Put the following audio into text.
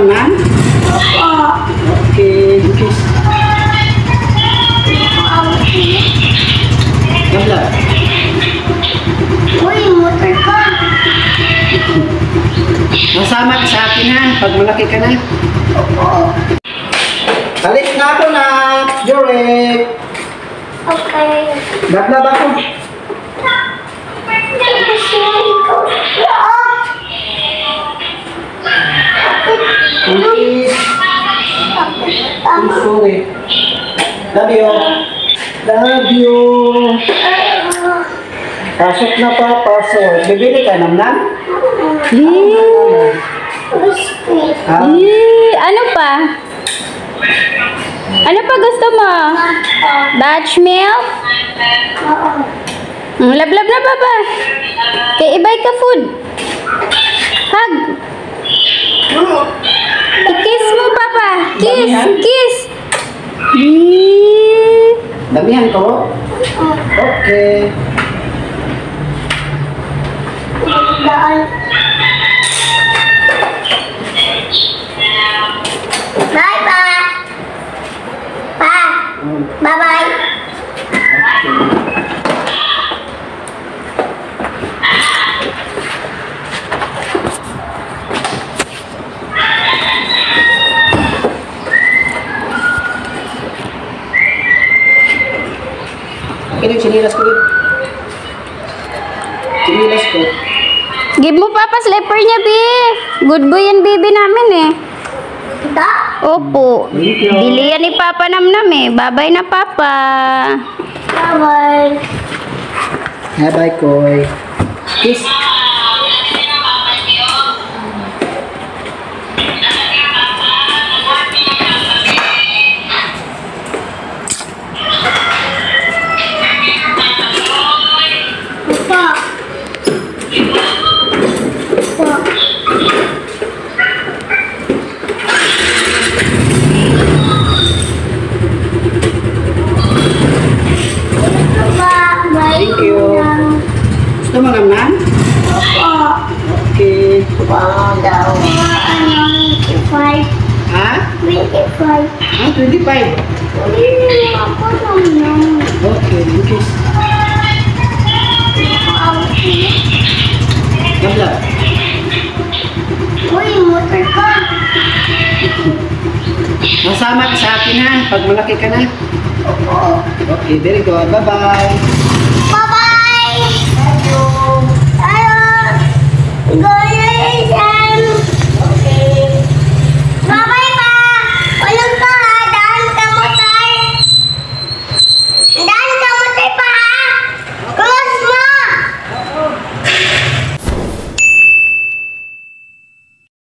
naman? Opo. Okay. Kiss. Wala. Uy, motor ko. Masama ka sa akin ha, pag malaki ka na. Opo. Alis na ako na, Jurek. Okay. Lablab ako. I'm sorry. Love you. Love you. Pasok na pa, pasok. Bibili ka namnan? Yee! Biscuit. Ah, Yee! Ano pa? Ano pa gusto mo? Batch milk? Oo. Mm, Lablab na ba? Kay ibay ka food. Hug. I-kiss mo, Papa. Kiss, Damihan? kiss. Yee! damihan ko. Okay. Daan. Bye, Pa. Pa. Bye-bye. Kini sinilas ko dito. Sinilas ko. Give mo, Papa, slipper niya, B. Good boy yan, baby namin eh. Ito? Opo. Bili yan ni Papa Namnam eh. Babay na, Papa. Bye-bye. Hi, bye, Koy. Kiss. Mo? Pa. Okay. Pa daw. Ano, 25. Ha? 25. Ah, 25. Hindi ako. Okay, kiss. Lablab. Uy, motor ka. Masama ka sa akin ha, pag malaki ka na. Okay, very good. Bye-bye.